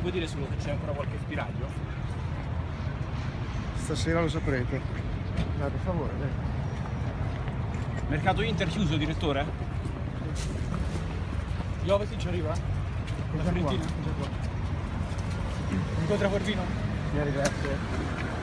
Ti puoi dire solo se c'è ancora qualche spiraglio? Stasera lo saprete. Dai, per favore, dai. Mercato Inter chiuso, direttore? Iovesi ci arriva? La Fiorentina? Incontra Corvino? Mi arrivederci. Eh.